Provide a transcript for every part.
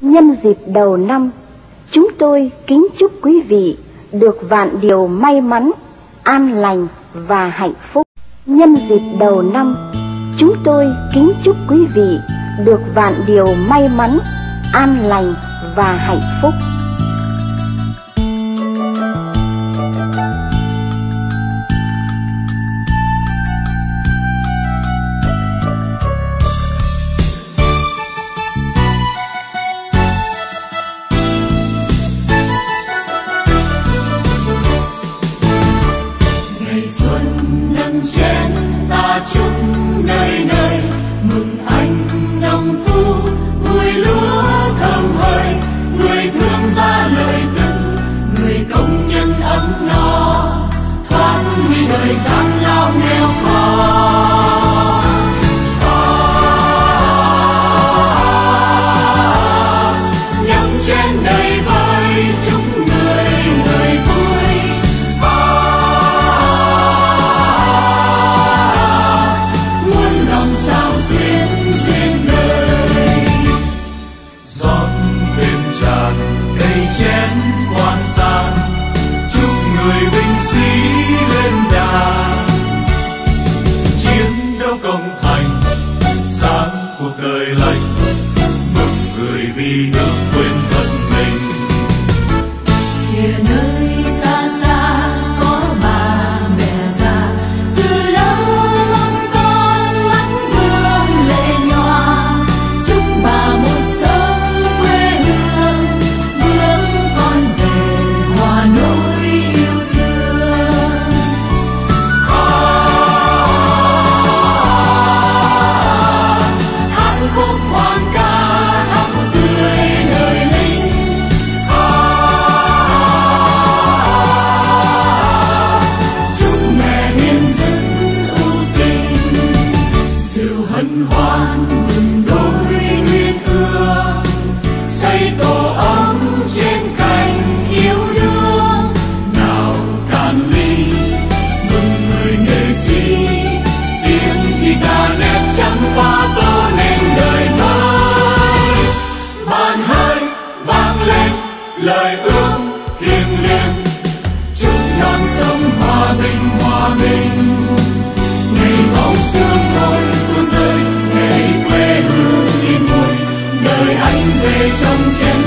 Nhân dịp đầu năm, chúng tôi kính chúc quý vị được vạn điều may mắn, an lành và hạnh phúc. Nhân dịp đầu năm, chúng tôi kính chúc quý vị được vạn điều may mắn, an lành và hạnh phúc. Chúc ngày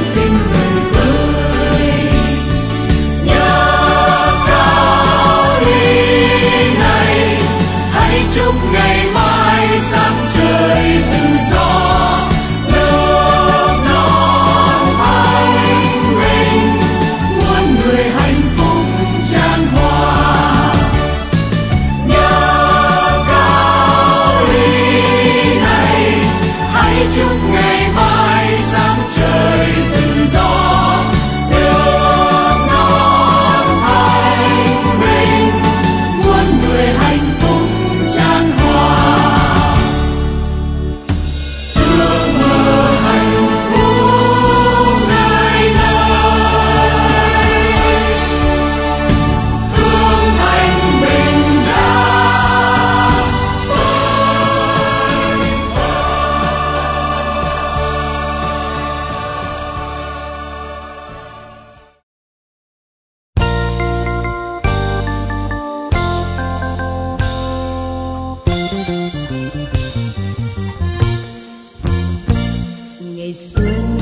sou.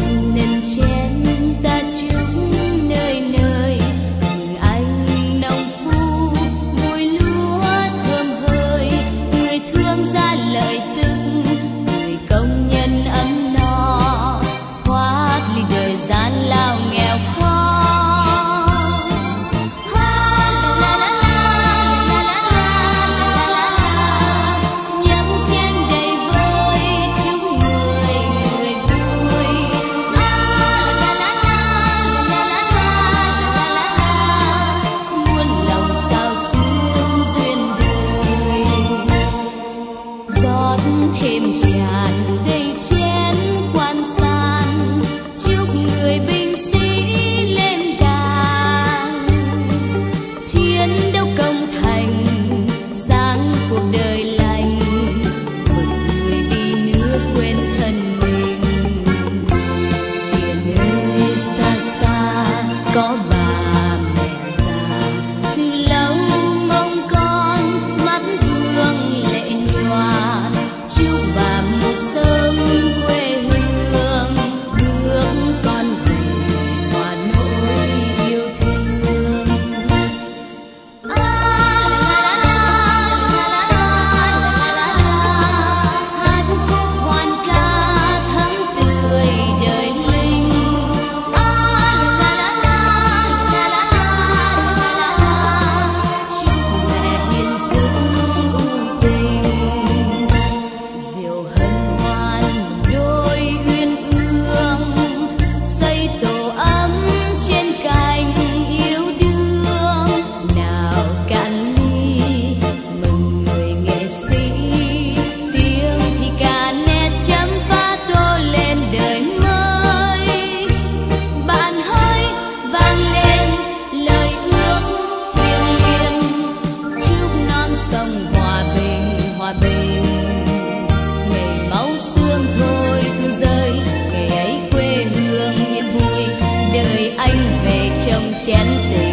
siente.